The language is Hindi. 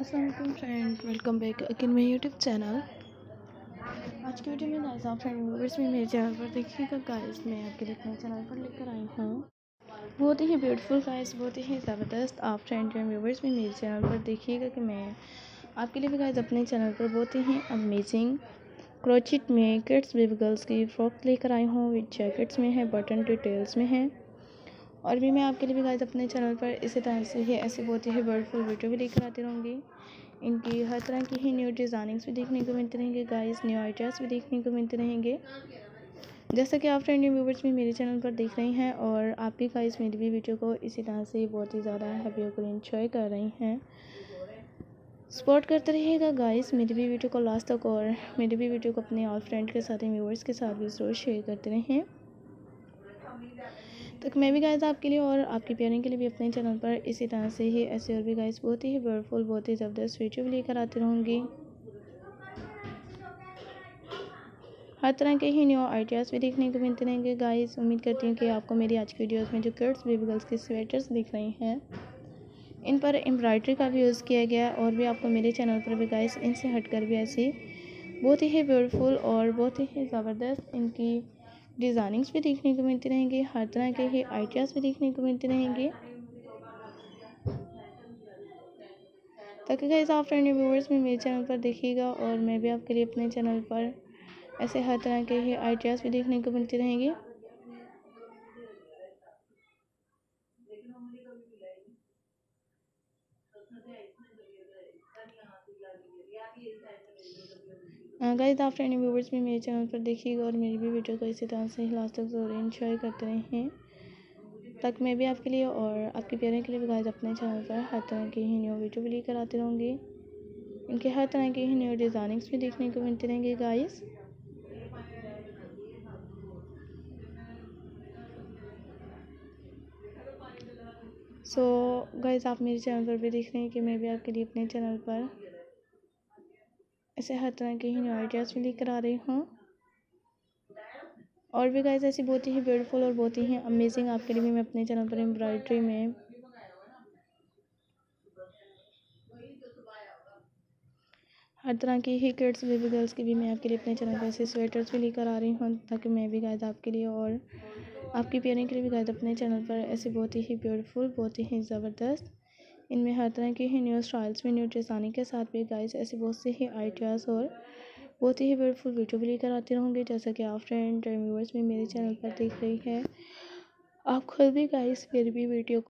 Aslam friend welcome back again my YouTube channel आज की वीडियो में गाइस आप फ्रेंड व्यूवर्स में मेरे चैनल पर देखिएगा गाइस मैं आपके लिए अपने चैनल पर लेकर आई हूँ। बहुत ही ब्यूटीफुल गाइस बहुत ही ज़बरदस्त। आप फ्रेंड व्यूवर्स में मेरे चैनल पर देखिएगा कि मैं आपके लिए भी गाइस अपने चैनल पर बहुत ही अमेजिंग क्रोचिट में किड्स बेबी गर्ल्स की फ्रॉक लेकर आई हूँ। विद जैकेट्स में है बटन डिटेल्स में है। और भी मैं आपके लिए भी गाइस अपने चैनल पर इसी तरह से ही ऐसी बहुत ही ब्यूटीफुल वीडियो भी लेकर आती रहूँगी। इनकी हर तरह की ही न्यू डिज़ाइनिंग्स भी देखने को मिलते रहेंगे गाइस न्यू आइडियाज़ भी देखने को मिलते रहेंगे। जैसा कि आप फ्रेंड न्यू व्यूवर्स भी मेरे चैनल पर देख रही हैं और आप भी गाइस मेरी भी वीडियो को इसी तरह से बहुत ही ज़्यादा हैप्पी होकर इन्जॉय कर रही हैं। सपोर्ट करते रहिएगा गाइस मेरी भी वीडियो को लास्ट तक और मेरी भी वीडियो को अपने ऑल फ्रेंड के साथ व्यूवर्स के साथ भी ज़रूर शेयर करते रहें। तो मैं भी गाइस आपके लिए और आपकी प्यारिंग के लिए भी अपने चैनल पर इसी तरह से ही ऐसे और भी गाइस बहुत ही ब्यूटीफुल बहुत ही ज़बरदस्त वीडियो भी लेकर आती रहूँगी। हर तरह के ही न्यू आइडियाज़ भी देखने को मिलते रहेंगे। गाइस उम्मीद करती हूँ कि आपको मेरी आज की वीडियोज़ में जो किड्स बेबी गर्ल्स के स्वेटर्स दिख रही हैं, इन पर एम्ब्रॉयडरी का भी यूज़ किया गया और भी आपको मेरे चैनल पर भी गाइस इनसे हटकर भी ऐसी बहुत ही ब्यूटीफुल और बहुत ही ज़बरदस्त इनकी डिज़ाइनिंग्स भी देखने को मिलती रहेंगी, हर तरह के ही आइडियाज़ भी देखने को मिलते रहेंगे। ताकि गाइस आप फ्रेंड व्यूवर्स में मेरे चैनल पर देखिएगा और मैं भी आपके लिए अपने चैनल पर ऐसे हर तरह के ही आइडियाज़ भी देखने को मिलते रहेंगे। गाइस आप फ्रेंड व्यूवर्स भी मेरे चैनल पर देखिएगा और मेरी भी वीडियो को इसी तरह से लास्ट तक ज़रूर इन्जॉय करते रहें। तक मैं भी आपके लिए और आपके प्यारे के लिए भी गाइस अपने चैनल पर हर तरह की ही न्यू वीडियो भी लेकर आती रहूँगी। इनके हर तरह की ही न्यू डिज़ाइनिंग्स भी देखने को मिलती रहेंगे गाइस सो so, गाइस आप मेरे चैनल पर भी देख रहे हैं कि मैं भी आपके लिए अपने चैनल पर ऐसे हर तरह के ही न्यू आइडियाज़ भी लेकर आ रही हूँ। और भी गाइस ऐसी बहुत ही ब्यूटीफुल और बहुत ही अमेजिंग आपके लिए भी मैं अपने चैनल पर एम्ब्रॉयड्री में हर तरह की ही किड्स बेबी गर्ल्स की भी मैं आपके लिए अपने चैनल पर ऐसे स्वेटर्स भी लेकर आ रही हूँ ताकि मैं भी गाइस आपके लिए और आपकी पेयरिंग के लिए भी गाइस अपने चैनल पर ऐसे बहुत ही ब्यूटीफुल बहुत ही ज़बरदस्त इनमें हर तरह के ही न्यू स्टाइल्स में न्यू डिज़ाइनिंग के साथ भी गाइस, ऐसे बहुत से ही आइडियाज़ और बहुत ही ब्यूटीफुल वीडियो भी लेकर आती रहूँगी, जैसा कि आप फ्रेंड व्यूवर्स भी मेरे चैनल पर देख रही है। आप खुद भी गाइस फिर भी वीडियो